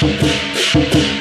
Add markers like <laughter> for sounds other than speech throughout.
chupa, chupa.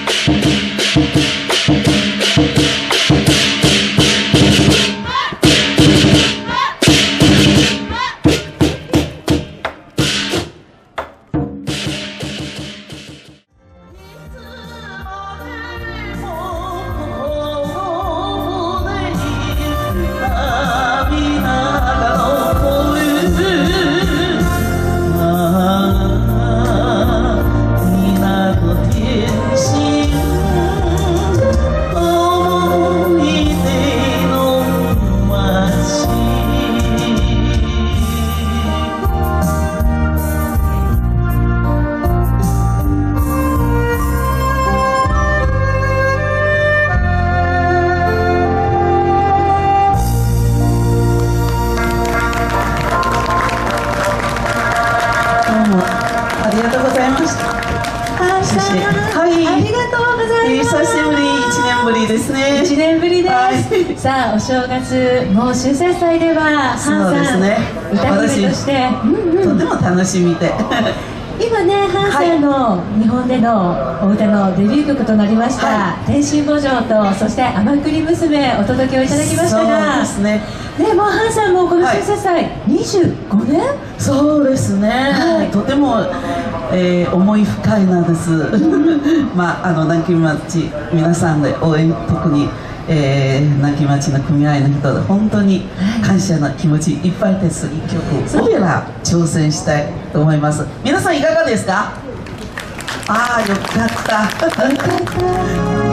しみで <laughs> 今ねハンさんの日本でのお歌のデビュー曲となりました「はい、天津墓場」とそして「天栗娘」お届けをいただきましたが。そうですね。ねもうハンさんもこの春節祭、はい、25年？そうですね、はい、とても、えー、思い深いなんです。<laughs> まああの南京町皆さんで応援特にえー、亡き町の組合の人で本当に感謝の気持ちいっぱいです。一曲オペラ挑戦したいと思います。皆さんいかがですか？ああよかった。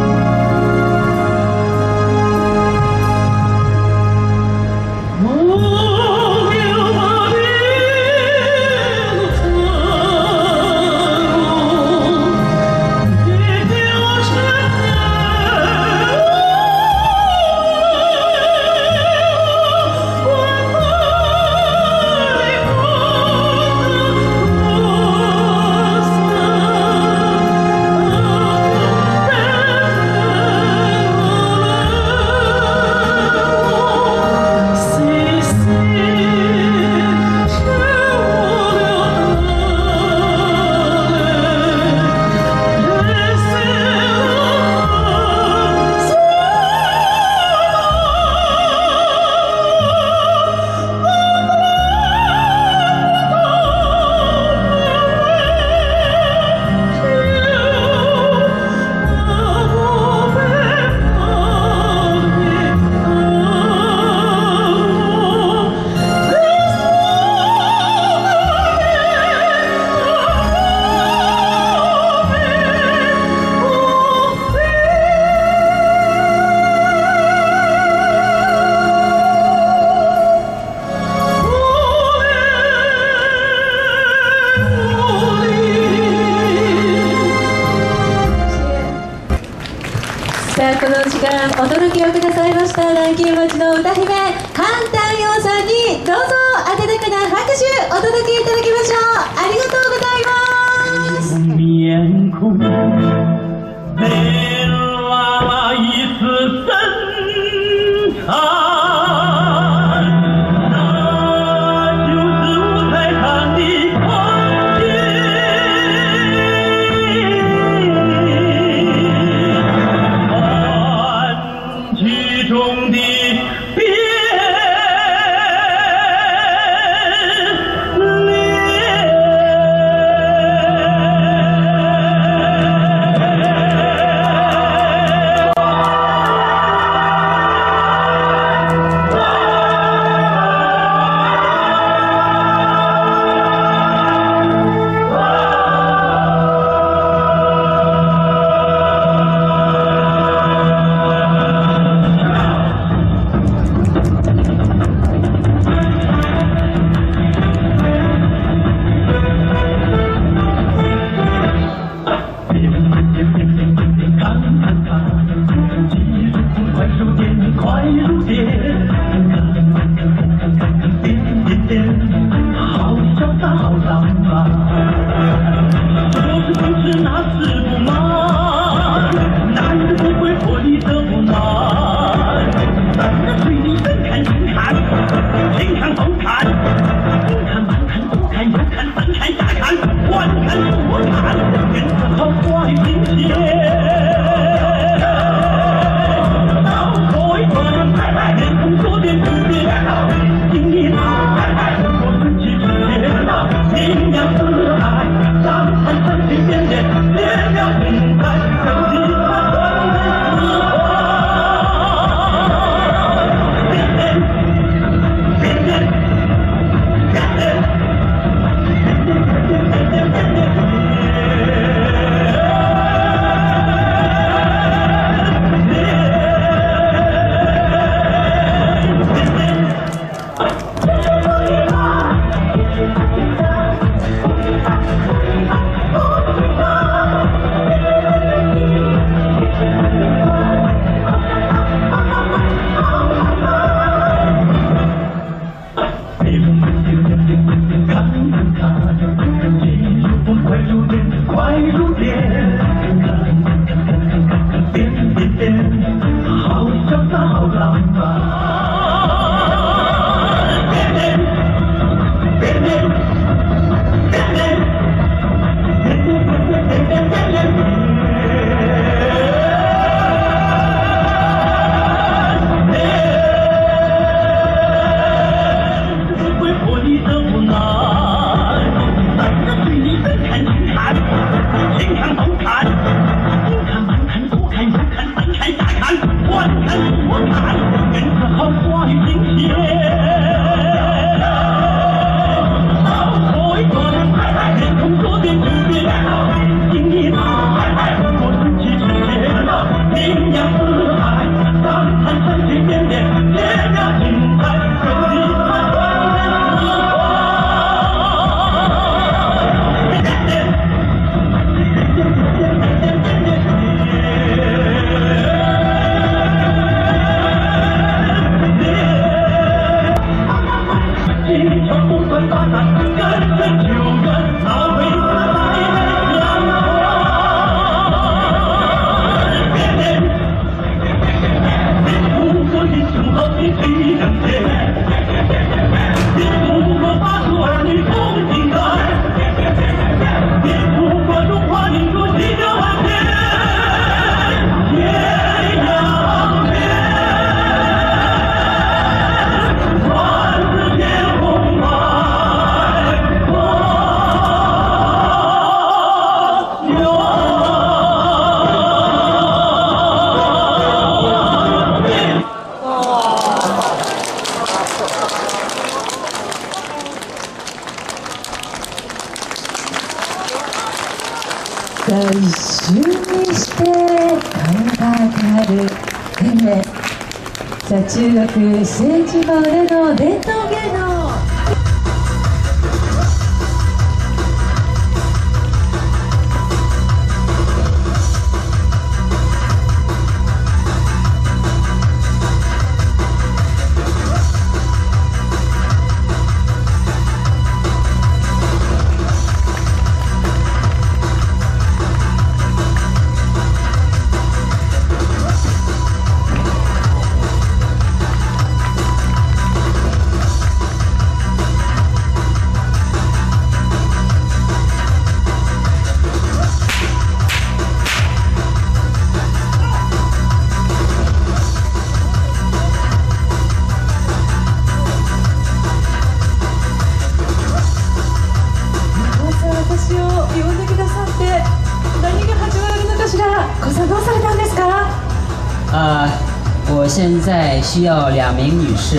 需要两名女士。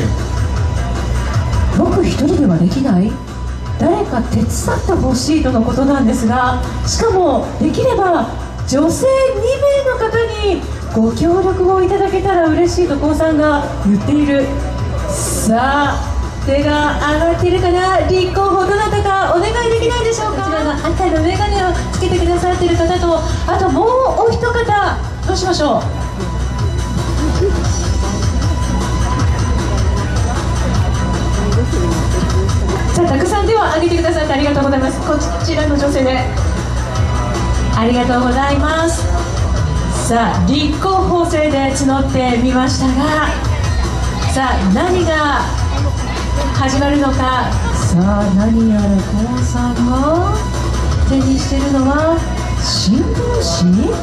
僕一人ではできない。誰か手伝ってほしいとのことなんですがしかもできれば女性2名の方にご協力をいただけたら嬉しいと高さんが言っている。さあ手が上がっているかな立候補どなたかお願いできないでしょうか？こちらの赤の眼鏡をつけてくださっている方とあともうお一方。どうしましょう？さあたくさん手を挙げてくださってありがとうございます。こちらの女性で。ありがとうございます。さあ立候補生で募ってみましたがさあ何が始まるのか。さあ何やら高さんが手にしてるのは新聞紙？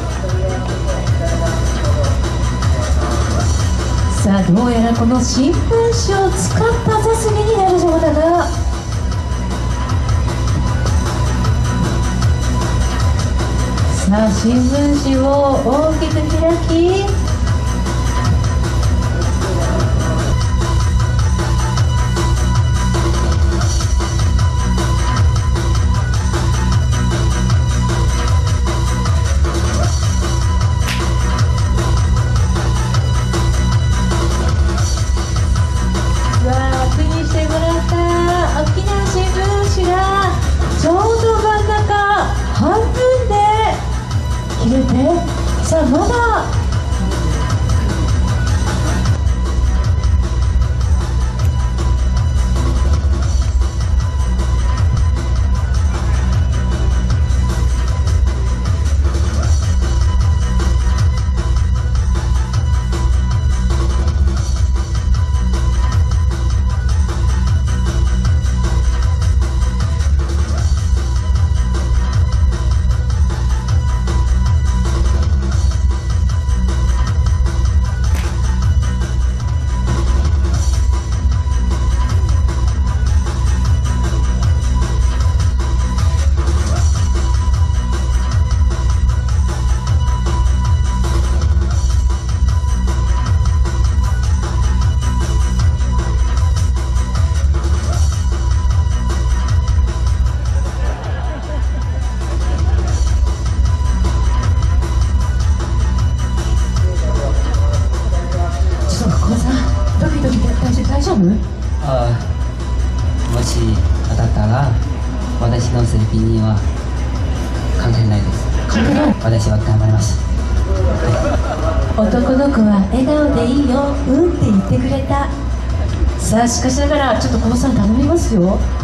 さあどうやらこの新聞紙を使った座すぎになるそうだが。新聞紙を大きく開きそ。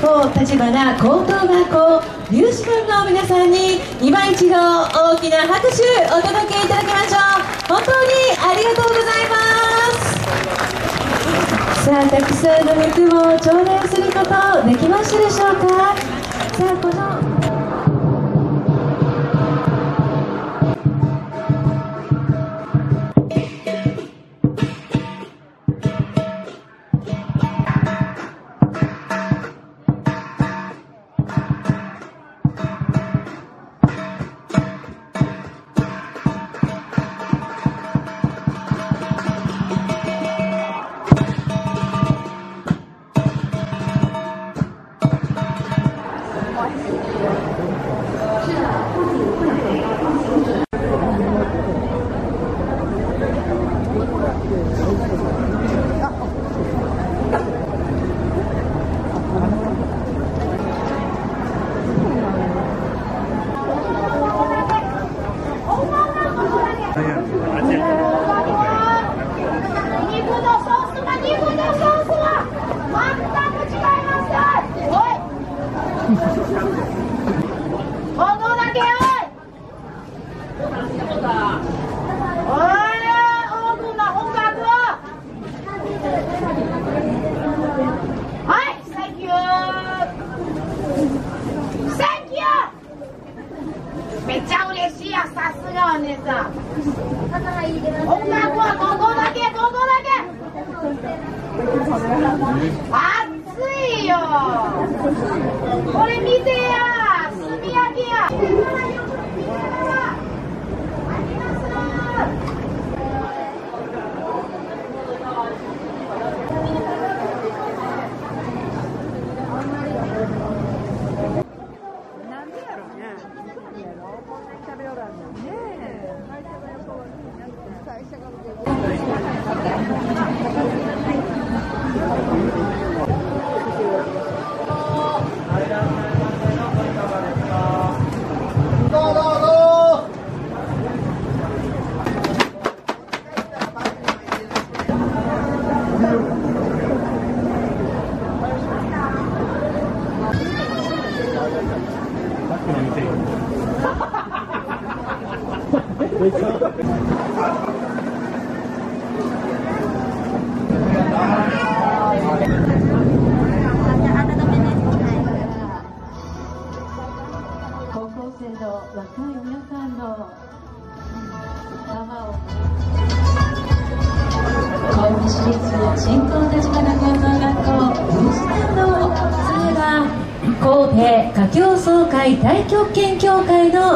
校立花高等学校ミュージカルの皆さんに今一度大きな拍手お届けいただきましょう本当にありがとうございますさあたくさんの肉を頂戴することできましたでしょうか？さあ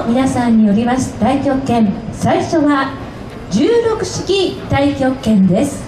皆さんによります太極拳最初は16式太極拳です。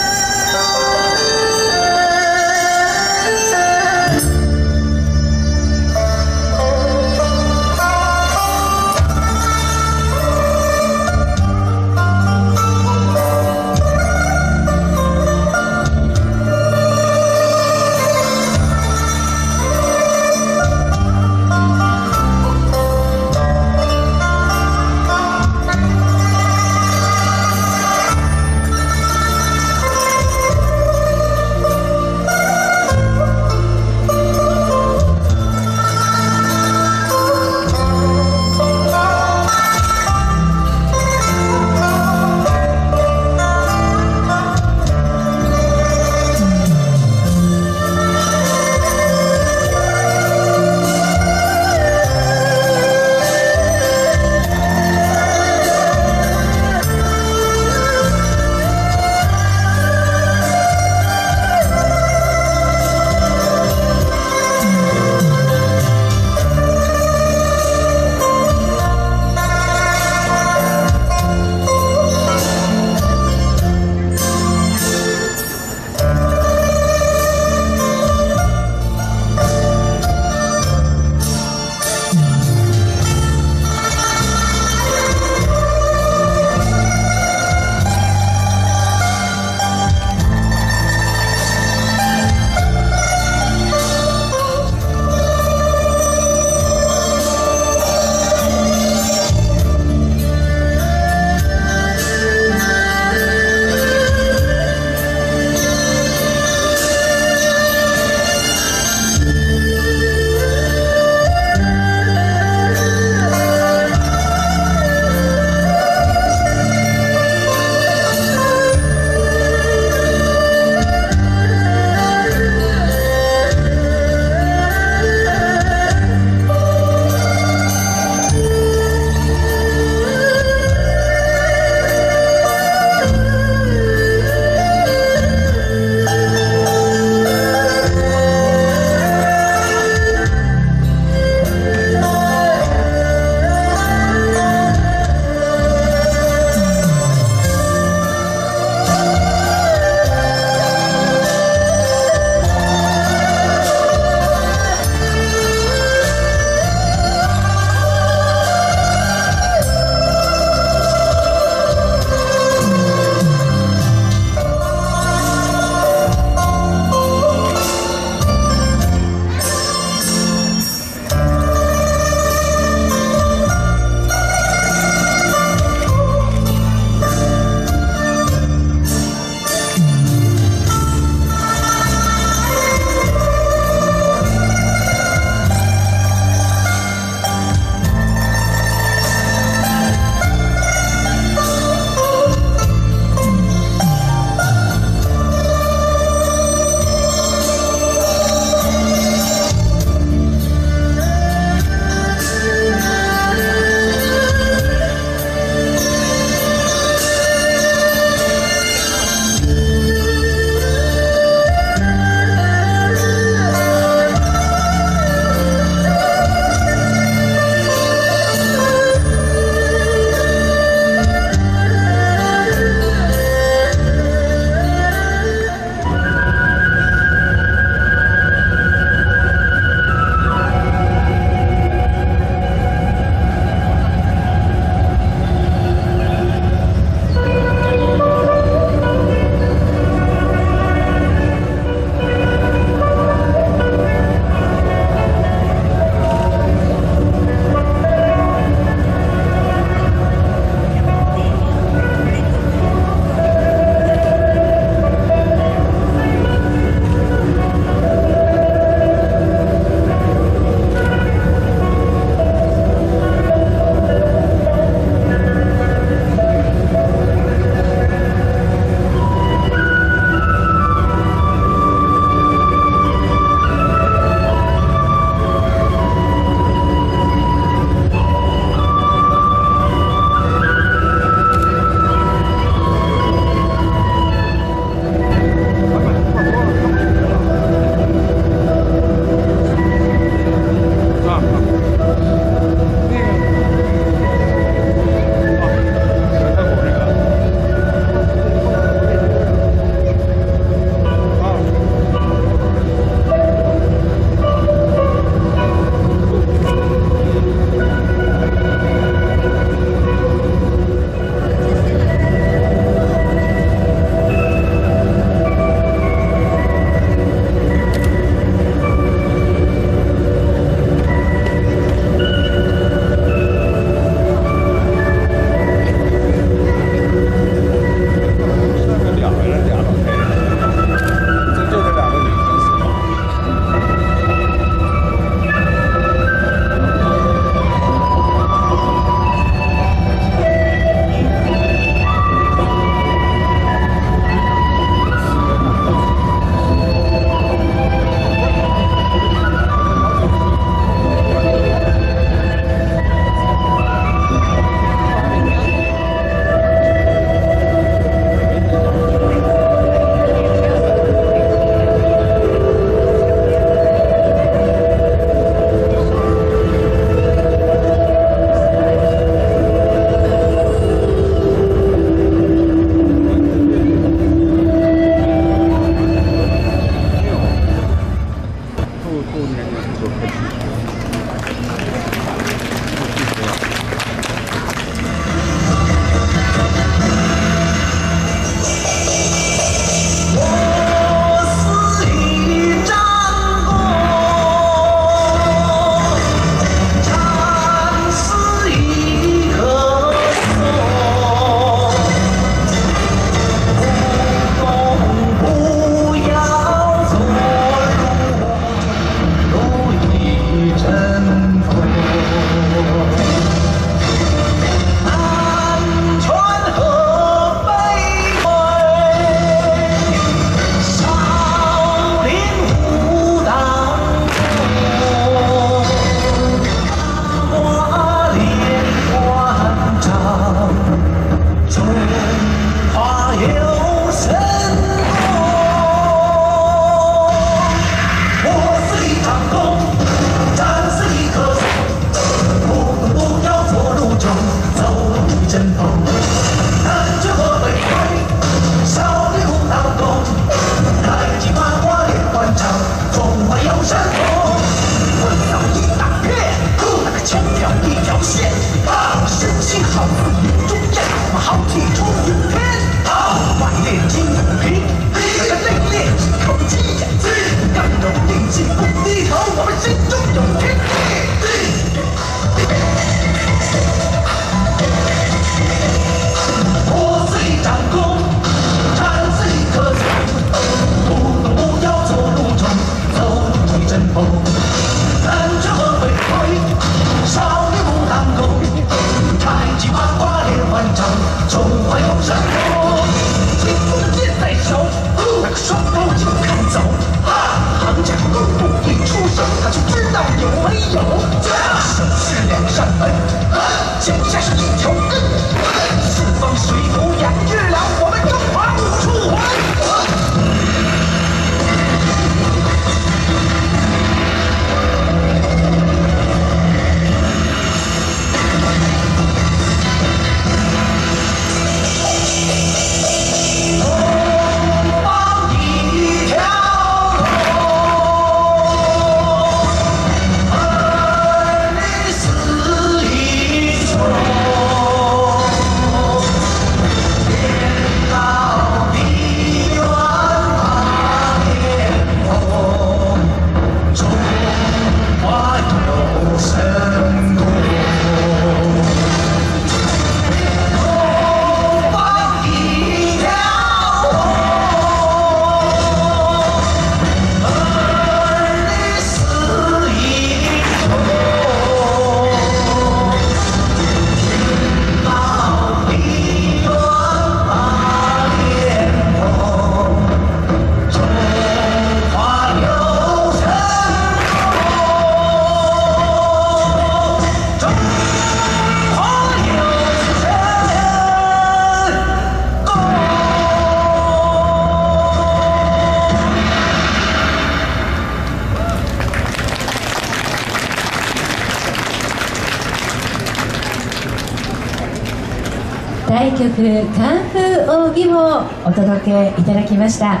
いただきました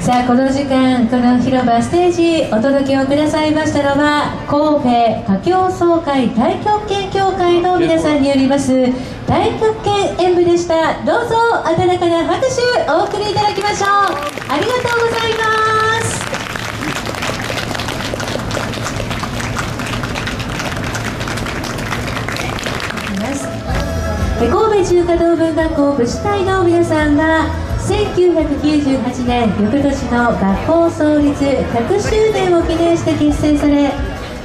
さあこの時間この広場ステージお届けをくださいましたのは神戸歌教総会太極拳協会の皆さんによります太極拳演舞でした。どうぞ温かな拍手お送りいただきましょう。ありがとうございます。で神戸中華道文学校武士隊の皆さんは1998年翌年の学校創立100周年を記念して結成され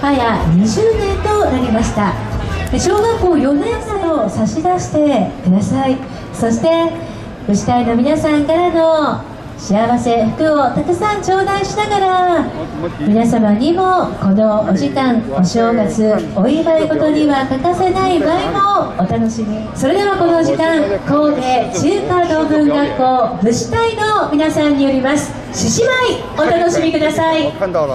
早20年となりました。小学校4年生を差し出してください。そして武士隊の皆さんからの幸せ福をたくさん頂戴しながら皆様にもこのお時間お正月お祝い事には欠かせない舞もお楽しみ。それではこの時間神戸中華道文学校武士隊の皆さんによります獅子舞お楽しみください。看到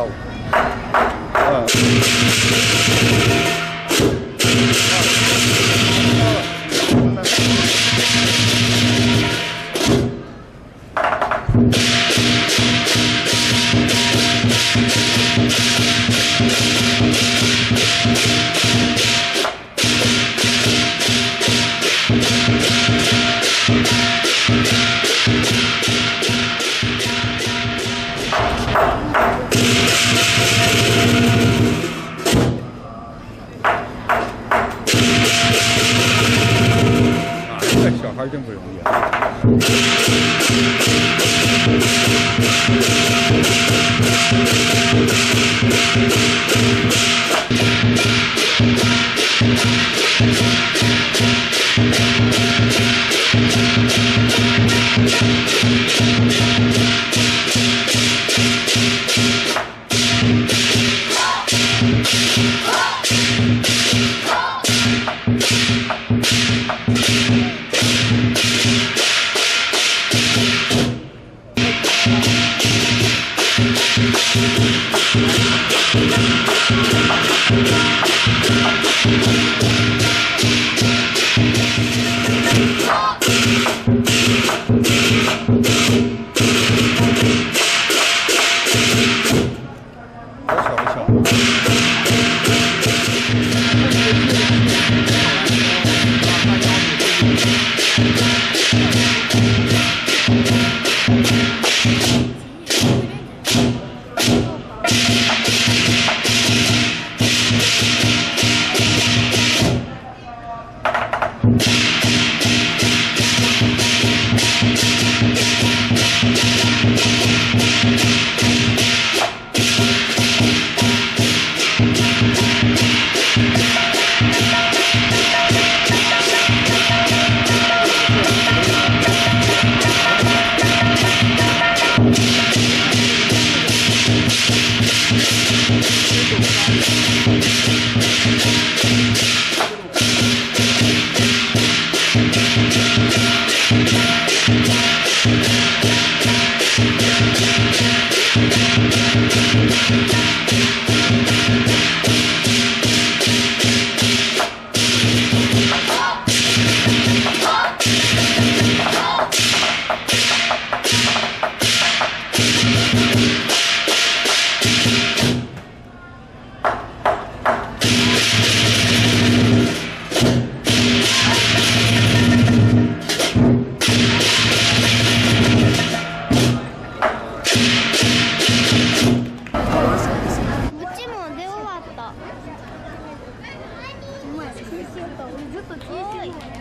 ずっと聞い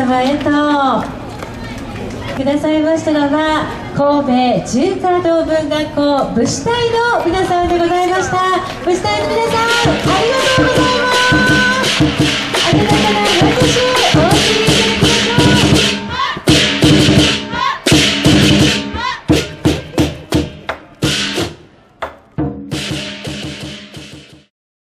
様へと。くださいましたのは神戸中華道文学校武士隊の皆さんでございました。武士隊の皆さん。